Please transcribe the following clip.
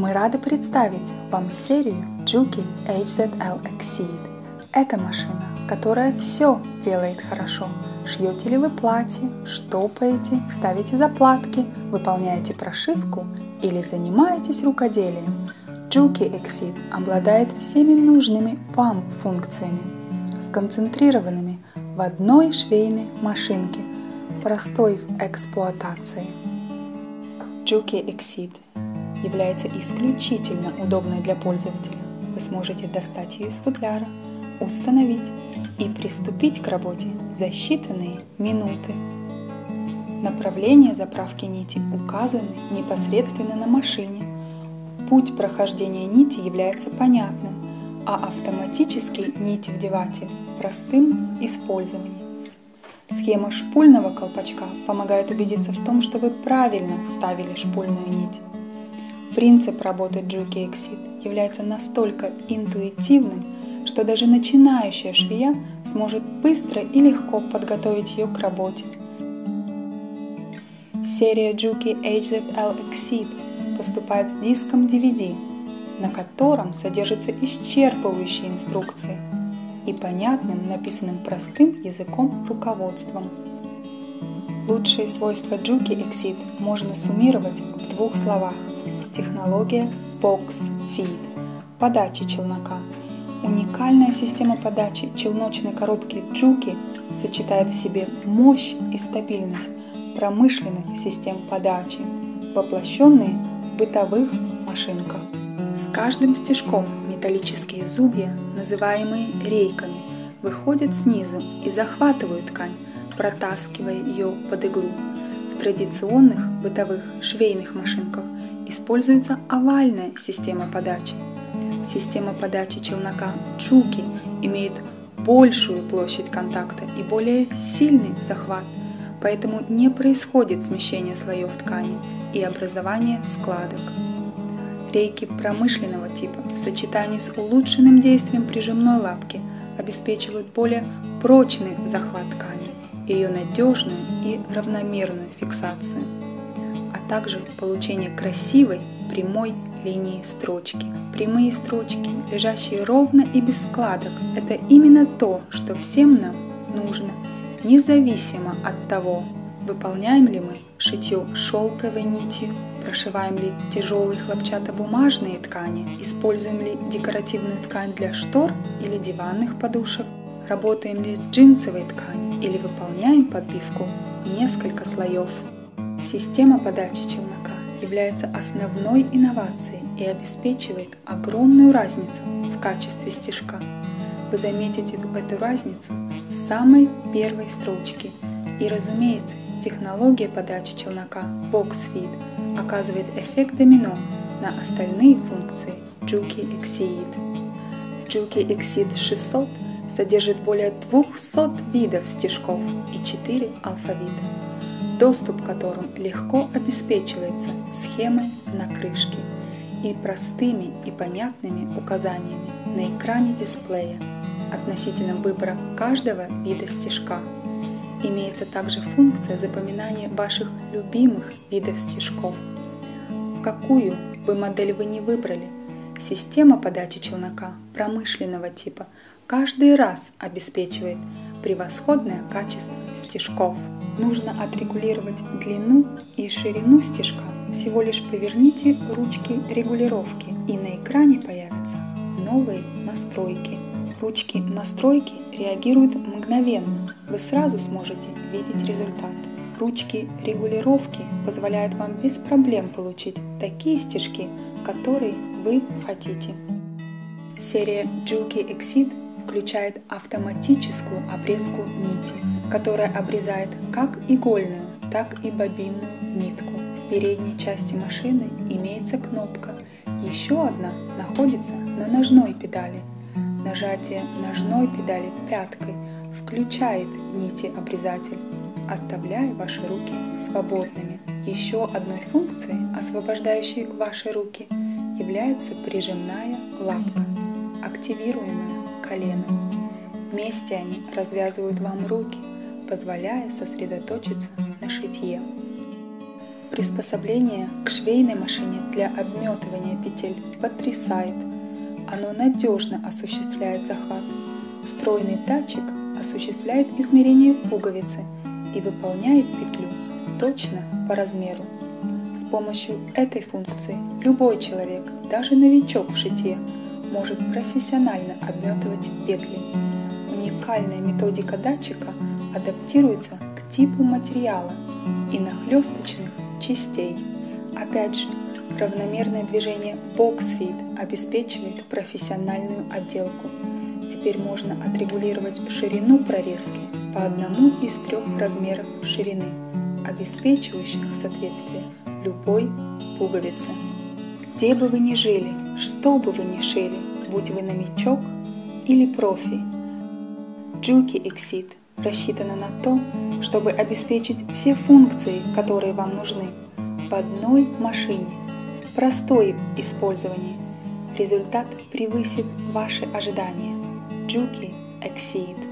Мы рады представить вам серию Juki HZL Exceed. Это машина, которая все делает хорошо. Шьете ли вы платье, штопаете, ставите заплатки, выполняете прошивку или занимаетесь рукоделием. Juki Exceed обладает всеми нужными вам функциями, сконцентрированными в одной швейной машинке, простой в эксплуатации. Juki Exceed является исключительно удобной для пользователя. Вы сможете достать ее из футляра, установить и приступить к работе за считанные минуты. Направление заправки нити указаны непосредственно на машине. Путь прохождения нити является понятным, а автоматический нитевдеватель – простым использованием. Схема шпульного колпачка помогает убедиться в том, что вы правильно вставили шпульную нить. Принцип работы Juki Exit является настолько интуитивным, что даже начинающая швея сможет быстро и легко подготовить ее к работе. Серия Juki HZL Exit поступает с диском DVD, на котором содержатся исчерпывающие инструкции и понятным, написанным простым языком руководством. Лучшие свойства Juki Exit можно суммировать в двух словах – Технология Box Feed. Подача челнока. Уникальная система подачи челночной коробки Джуки сочетает в себе мощь и стабильность промышленных систем подачи, воплощенные в бытовых машинках. С каждым стежком металлические зубья, называемые рейками, выходят снизу и захватывают ткань, протаскивая ее под иглу. В традиционных бытовых швейных машинках – используется овальная система подачи. Система подачи челнока Чуки имеет большую площадь контакта и более сильный захват, поэтому не происходит смещение слоев ткани и образование складок. Рейки промышленного типа в сочетании с улучшенным действием прижимной лапки обеспечивают более прочный захват ткани, ее надежную и равномерную фиксацию также получение красивой прямой линии строчки. Прямые строчки, лежащие ровно и без складок, это именно то, что всем нам нужно, независимо от того, выполняем ли мы шитье шелковой нитью, прошиваем ли тяжелые хлопчатобумажные ткани, используем ли декоративную ткань для штор или диванных подушек, работаем ли с джинсовой тканью или выполняем подбивку несколько слоев. Система подачи челнока является основной инновацией и обеспечивает огромную разницу в качестве стежка. Вы заметите эту разницу с самой первой строчки. И, разумеется, технология подачи челнока BoxFeed оказывает эффект домино на остальные функции Juki Exceed. Juki Exceed 600 содержит более 200 видов стежков и 4 алфавита доступ к которым легко обеспечивается схемой на крышке и простыми и понятными указаниями на экране дисплея относительно выбора каждого вида стежка. Имеется также функция запоминания ваших любимых видов стежков. Какую бы модель вы не выбрали, система подачи челнока промышленного типа каждый раз обеспечивает превосходное качество стежков. Нужно отрегулировать длину и ширину стежка. Всего лишь поверните ручки регулировки и на экране появятся новые настройки. Ручки настройки реагируют мгновенно. Вы сразу сможете видеть результат. Ручки регулировки позволяют вам без проблем получить такие стежки, которые вы хотите. Серия Juki Exit включает автоматическую обрезку нити, которая обрезает как игольную, так и бобинную нитку. В передней части машины имеется кнопка, еще одна находится на ножной педали. Нажатие ножной педали пяткой включает нити обрезатель, оставляя ваши руки свободными. Еще одной функцией, освобождающей ваши руки, является прижимная лапка, активируемая коленом. Вместе они развязывают вам руки, позволяя сосредоточиться на шитье. Приспособление к швейной машине для обметывания петель потрясает. Оно надежно осуществляет захват. Встроенный датчик осуществляет измерение пуговицы и выполняет петлю точно по размеру. С помощью этой функции любой человек, даже новичок в шитье, может профессионально обметывать петли. Уникальная методика датчика адаптируется к типу материала и нахлесточных частей. Опять же, равномерное движение боксфит обеспечивает профессиональную отделку. Теперь можно отрегулировать ширину прорезки по одному из трех размеров ширины, обеспечивающих соответствие любой пуговице. Где бы вы ни жили, что бы вы ни шили, будь вы новичок или профи, Juki Exit рассчитана на то, чтобы обеспечить все функции, которые вам нужны, в одной машине. Простое использование. Результат превысит ваши ожидания. Juki Exceed.